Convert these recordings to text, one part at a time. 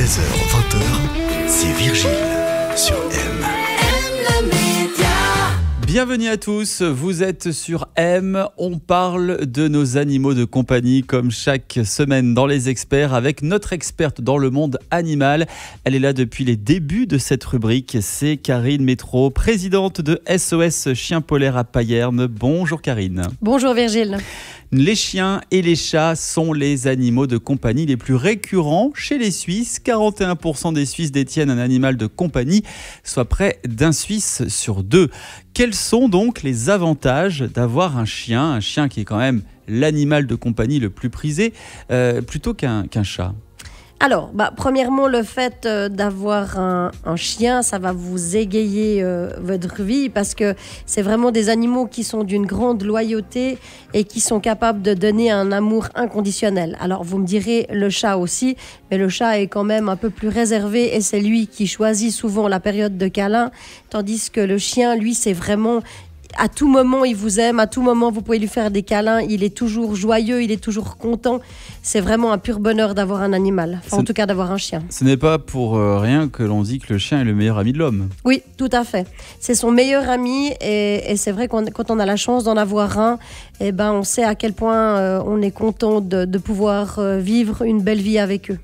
16h, 20h, c'est Virgile sur M. Bienvenue à tous, vous êtes sur M, on parle de nos animaux de compagnie comme chaque semaine dans les experts avec notre experte dans le monde animal. Elle est là depuis les débuts de cette rubrique, c'est Karine Métro, présidente de SOS Chien Polaire à Payerne. Bonjour Karine. Bonjour Virgile. Les chiens et les chats sont les animaux de compagnie les plus récurrents chez les Suisses. 41% des Suisses détiennent un animal de compagnie, soit près d'un Suisse sur deux. Quels sont donc les avantages d'avoir un chien, un chien qui est quand même l'animal de compagnie le plus prisé, euh, plutôt qu'un chat? Alors, bah, premièrement, le fait euh, d'avoir un, chien, ça va vous égayer euh, votre vie parce que c'est vraiment des animaux qui sont d'une grande loyauté et qui sont capables de donner un amour inconditionnel. Alors, vous me direz le chat aussi, mais le chat est quand même un peu plus réservé et c'est lui qui choisit souvent la période de câlin, tandis que le chien, lui, c'est vraiment à tout moment, il vous aime, à tout moment, vous pouvez lui faire des câlins, il est toujours joyeux, il est toujours content. C'est vraiment un pur bonheur d'avoir un animal, en tout cas d'avoir un chien. Ce n'est pas pour euh, rien que l'on dit que le chien est le meilleur ami de l'homme. Oui, tout à fait. C'est son meilleur ami et, c'est vrai que quand on a la chance d'en avoir un, eh ben, on sait à quel point euh, on est content de, pouvoir euh, vivre une belle vie avec eux.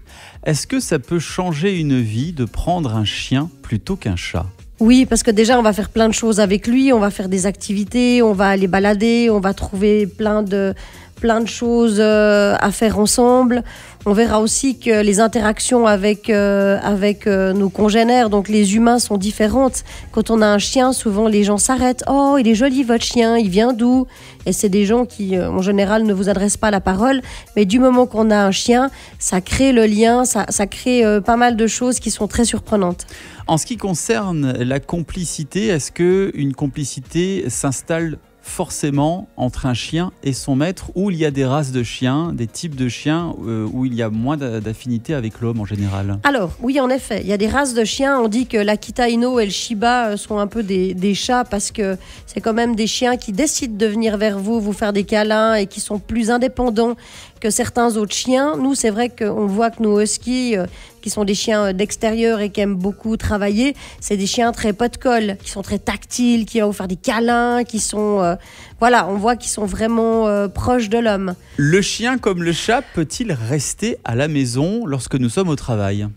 Est-ce que ça peut changer une vie de prendre un chien plutôt qu'un chat? Oui, parce que déjà, on va faire plein de choses avec lui, on va faire des activités, on va aller balader, on va trouver plein de, plein de choses euh, à faire ensemble. On verra aussi que les interactions avec, euh, avec euh, nos congénères, donc les humains, sont différentes. Quand on a un chien, souvent les gens s'arrêtent. Oh, il est joli votre chien, il vient d'où? Et c'est des gens qui, en général, ne vous adressent pas la parole. Mais du moment qu'on a un chien, ça crée le lien, ça, ça crée pas mal de choses qui sont très surprenantes. En ce qui concerne la complicité, est-ce que une complicité s'installe forcément entre un chien et son maître, où il y a des races de chiens, des types de chiens, euh, où il y a moins d'affinité avec l'homme en général Alors, oui, en effet, il y a des races de chiens. On dit que l'Akita Inu et le Shiba euh, sont un peu des, des chats parce que c'est quand même des chiens qui décident de venir vers vous, vous faire des câlins et qui sont plus indépendants que certains autres chiens. Nous, c'est vrai qu'on voit que nos huskies, euh, qui sont des chiens d'extérieur et qui aiment beaucoup travailler, c'est des chiens très pot de colle, qui sont très tactiles, qui vont vous faire des câlins, qui sont voilà, on voit qu'ils sont vraiment euh, proches de l'homme. Le chien comme le chat peut-il rester à la maison lorsque nous sommes au travail?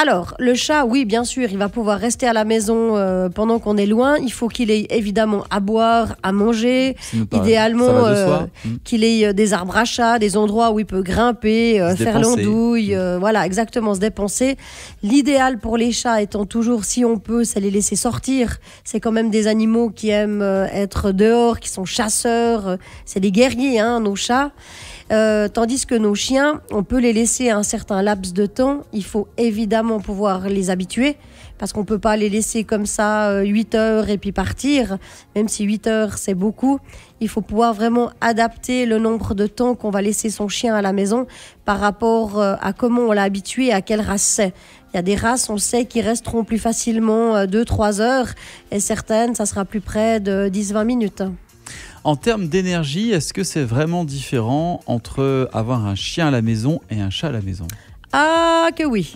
Alors, le chat, oui, bien sûr, il va pouvoir rester à la maison euh, pendant qu'on est loin. Il faut qu'il ait évidemment à boire, à manger, idéalement euh, hmm. qu'il ait euh, des arbres à chat, des endroits où il peut grimper, faire l'andouille, hmm. voilà, exactement, se dépenser. L'idéal pour les chats étant toujours, si on peut, c'est les laisser sortir. C'est quand même des animaux qui aiment être dehors, qui sont chasseurs. C'est des guerriers, hein, nos chats. Euh, tandis que nos chiens, on peut les laisser un certain laps de temps. Il faut évidemment pouvoir les habituer parce qu'on ne peut pas les laisser comme ça 8 euh, heures et puis partir. Même si 8 heures, c'est beaucoup, il faut pouvoir vraiment adapter le nombre de temps qu'on va laisser son chien à la maison par rapport euh, à comment on l'a habitué, à quelle race c'est. Il y a des races, on sait, qui resteront plus facilement 2-3 heures et certaines, ça sera plus près de 10-20 minutes. En termes d'énergie, est-ce que c'est vraiment différent entre avoir un chien à la maison et un chat à la maison? Ah que oui.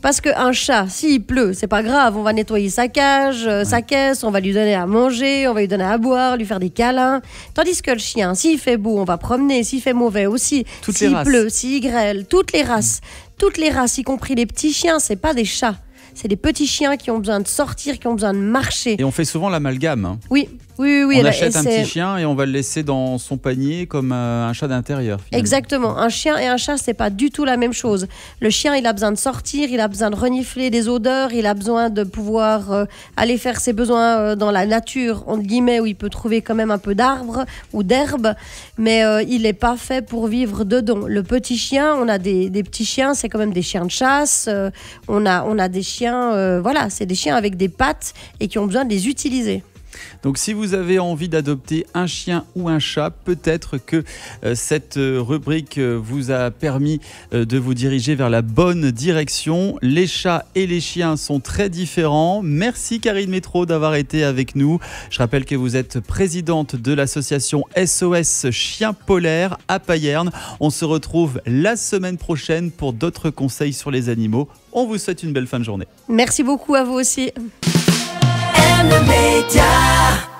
Parce qu'un chat, s'il pleut, c'est pas grave, on va nettoyer sa cage, euh, sa caisse, on va lui donner à manger, on va lui donner à boire, lui faire des câlins. Tandis que le chien, s'il fait beau, on va promener, s'il fait mauvais aussi, s'il pleut, s'il grêle, toutes les races, toutes les races, y compris les petits chiens, c'est pas des chats. C'est des petits chiens qui ont besoin de sortir, qui ont besoin de marcher. Et on fait souvent l'amalgame. Hein. Oui, oui, oui. On achète un petit chien et on va le laisser dans son panier comme euh, un chat d'intérieur. Exactement. Un chien et un chat, c'est pas du tout la même chose. Le chien, il a besoin de sortir, il a besoin de renifler des odeurs, il a besoin de pouvoir euh, aller faire ses besoins euh, dans la nature, entre guillemets, où il peut trouver quand même un peu d'arbres ou d'herbe, mais il n'est pas fait pour vivre dedans. Le petit chien, on a des, des petits chiens, c'est quand même des chiens de chasse. on, a, on a des chiens, voilà, c'est des chiens avec des pattes et qui ont besoin de les utiliser. Donc si vous avez envie d'adopter un chien ou un chat, peut-être que euh, cette euh, rubrique euh, vous a permis de vous diriger vers la bonne direction. Les chats et les chiens sont très différents. Merci Karine Métro d'avoir été avec nous. Je rappelle que vous êtes présidente de l'association SOS Chien Polaire à Payerne. On se retrouve la semaine prochaine pour d'autres conseils sur les animaux. On vous souhaite une belle fin de journée. Merci beaucoup à vous aussi. Media.